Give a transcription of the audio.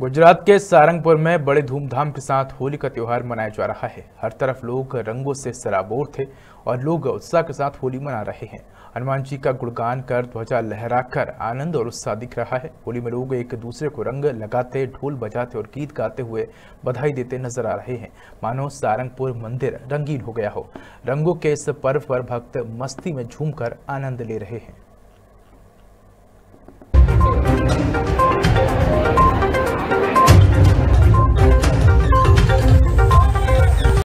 गुजरात के सारंगपुर में बड़े धूमधाम के साथ होली का त्यौहार मनाया जा रहा है। हर तरफ़ लोग रंगों से सराबोर थे और लोग उत्साह के साथ होली मना रहे हैं। हनुमान जी का गुणगान कर ध्वजा लहराकर आनंद और उत्साह दिख रहा है। होली में लोग एक दूसरे को रंग लगाते, ढोल बजाते और गीत गाते हुए बधाई देते नज़र आ रहे हैं। मानो सारंगपुर मंदिर रंगीन हो गया हो। रंगों के इस पर्व पर भक्त मस्ती में झूम आनंद ले रहे हैं।